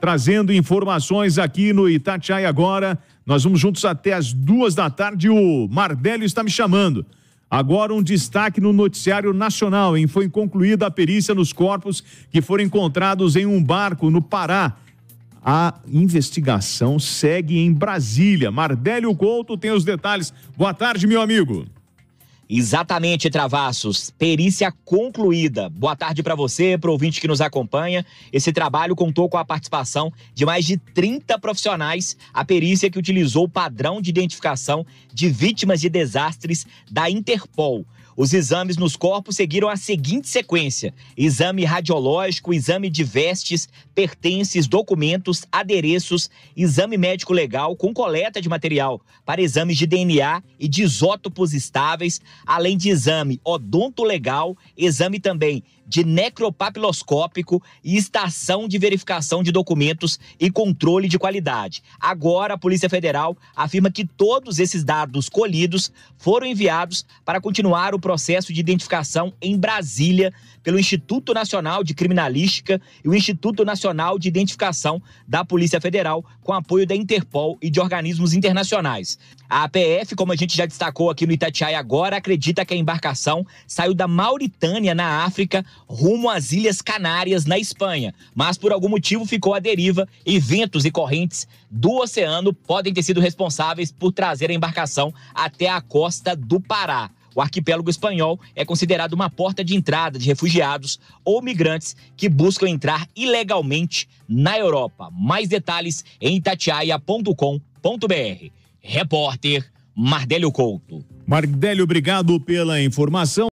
trazendo informações aqui no Itatiaia agora. Nós vamos juntos até as duas da tarde. O Mardélio está me chamando. Agora um destaque no noticiário nacional, hein? Foi concluída a perícia nos corpos que foram encontrados em um barco no Pará. A investigação segue em Brasília. Mardélio Couto tem os detalhes. Boa tarde, meu amigo. Exatamente, Travassos. Perícia concluída. Boa tarde para você, para o ouvinte que nos acompanha. Esse trabalho contou com a participação de mais de 30 profissionais. A perícia que utilizou o padrão de identificação de vítimas de desastres da Interpol. Os exames nos corpos seguiram a seguinte sequência: exame radiológico, exame de vestes, pertences, documentos, adereços, exame médico legal com coleta de material para exames de DNA e de isótopos estáveis, além de exame odonto legal, exame também de necropapiloscópico e estação de verificação de documentos e controle de qualidade. Agora, a Polícia Federal afirma que todos esses dados colhidos foram enviados para continuar o processo de identificação em Brasília pelo Instituto Nacional de Criminalística e o Instituto Nacional de Identificação da Polícia Federal, com apoio da Interpol e de organismos internacionais. A APF, como a gente já destacou aqui no Itatiaia agora, acredita que a embarcação saiu da Mauritânia, na África, rumo às Ilhas Canárias, na Espanha, mas por algum motivo ficou à deriva e ventos e correntes do oceano podem ter sido responsáveis por trazer a embarcação até a costa do Pará. O arquipélago espanhol é considerado uma porta de entrada de refugiados ou migrantes que buscam entrar ilegalmente na Europa. Mais detalhes em itatiaia.com.br. Repórter Mardélio Couto. Mardélio, obrigado pela informação.